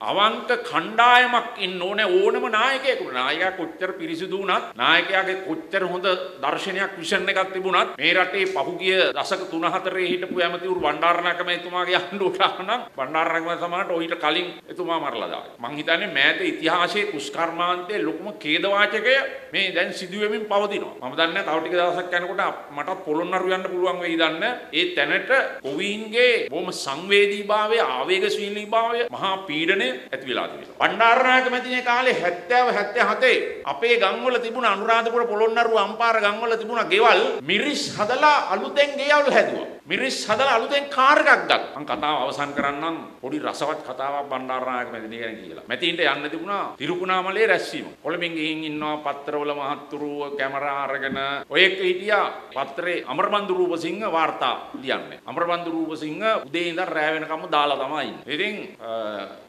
අවංක කණ්ඩායමක් ඉන්න ඕනේ ඕනම නායකයෙකුට. නායකයා කොච්චර පිරිසිදු වුණත්, නායකයාගේ කොච්චර හොඳ දර්ශනයක් විෂන් එකක් තිබුණත් මේ රටේ පහුගිය දශක 3-4 හිටපු ඇමතිවරු බණ්ඩාරනායකම එතුමාගේ ආණ්ඩුවට ආවනම් බණ්ඩාරනායකම සමානට ඔయిత කලින් එතුමා මරලා දායි. මං හිතන්නේ මෑත ඉතිහාසයේ කුස්කර්මාන්තයේ ලොකුම ඛේදවාචකය මේ දැන් සිදුවෙමින් පවතිනවා. මම දන්නේ තව ටික දවසක් යනකොට මටත් පොළොන්නරු යන්න පුළුවන් වෙයි දන්නේ. ඒ තැනට කොවීන්ගේ බොහොම සංවේදීභාවය, ආවේගශීලීභාවය, මහා පීඩනය ඇති වෙලා තිබෙනවා. බණ්ඩාරනායක මැතිනේ කාලේ 70 77 අපේ ගම්වල තිබුණ අනුරාධපුර පොළොන්නරුව අම්පාර ගම්වල තිබුණ ගෙවල් මිරිස් හදලා අලුතෙන් ගෙවල් හැදුවා. මිරිස් හදලා අලුතෙන් කාර් එකක් ගත්තා. මං කතාව අවසන් කරන්නම් පොඩි රසවත් කතාවක් බණ්ඩාරනායක මැතිනේ ගැන කියලා. මැතින්ට යන්න තිබුණා තිරුකුණාමලේ රැස්වීම. කොළඹින් ගිහින් ඉන්නවා පත්තරවල මහත්තුරු කැමරා අරගෙන ඔය එක හිටියා පත්‍රේ අමරබන්දු රූපසිංහ වාර්තා ලියන්නේ. අමරබන්දු රූපසිංහ උදේ ඉඳන් රෑ වෙනකම් දාලා තමයි ඉන්නේ. ඉතින්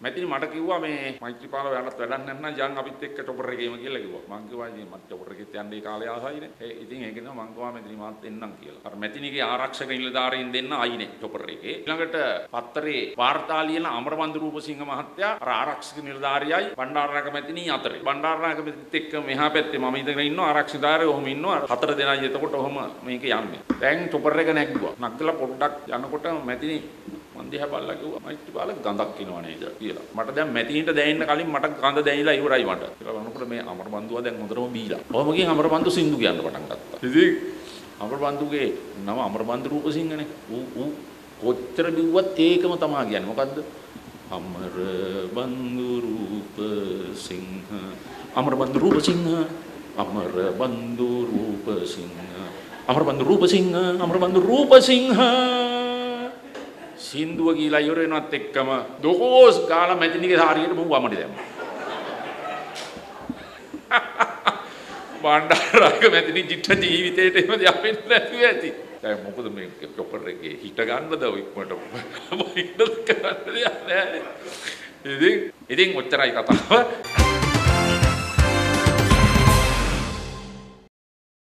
මැතිනි මට කිව්වා මේ මෛත්‍රීපාල වැඩත් වැඩක් නැත්නම් යන් අපිත් එක්ක ටොපර් එකේම කියලා කිව්වා. මං කිව්වා ඉතින් මට ටොපර් එකෙත් යන්න ඒ කාලේ ආසයිනේ. ඒ ඉතින් ඒක නෝ මං කිව්වා මැතිනි මාත් එන්නම් කියලා. අර මැතිනිගේ ආරක්ෂක නිලධාරීන් දෙන්න ආයිනේ ටොපර් එකේ. ඊළඟට පත්තරේ වාර්තා ලියන අමරබන්දු රූපසිංහ මහත්තයා අර ආරක්ෂක නිලධාරියයි බණ්ඩාරනායක මැතිනි අතරේ. බණ්ඩාරනායක මැතිත් එක්ක මෙහා පැත්තේ මම ඉඳගෙන ඉන්නවා ආරක්ෂකධාරියෝ ඔහොම ඉන්නවා. හතර දෙනායි එතකොට ඔහොම මේක යන්නේ. දැන් ටොපර් එක නැග්ගුවා. නග්ගලා පොඩ්ඩක් යනකොට මැතිනි මං දිහා බලලා කිව්වා මෛත්‍රීපාල ගඳක් එනවා නේද කියලා. මට දැන් මැතිහින්ට දැනෙන්න කලින් මට ගඳ දැනිලා ඉවරයි මට. කියලා බලනකොට මේ අමරබන්දුවා දැන් හොඳටම බීලා. කොහොම ගින් අමරබන්දු සින්දු කියන්න පටන් ගත්තා. ඉතින් අමරබන්දුගේ නම අමරබන්දු රූපසිංහනේ. ඌ ඌ කොච්චර බිව්වත් ඒකම තමයි කියන්නේ. මොකද්ද? අමරබන්දු රූපසිංහ අමරබන්දු රූපසිංහ අමරබන්දු රූපසිංහ අමරබන්දු රූපසිංහ අමරබන්දු රූපසිංහ සින්දුව කියලා ඉවර වෙනවත් එක්කම දොකෝස් ගාලා මැදිනිගේ සාරියට මම වමඩි දැම්මා. බණ්ඩාරායක මැදිනි ජිට්ට ජීවිතේට එහෙම දෙයක් වෙන්නේ නැතුව ඇති. දැන් මොකද මේ චොපර් එකේ හිට ගන්නද ඉක්මනට ඉන්නද කරන්න දෙයක් නැහැ. ඉතින් ඉතින් ඔච්චරයි කතාව.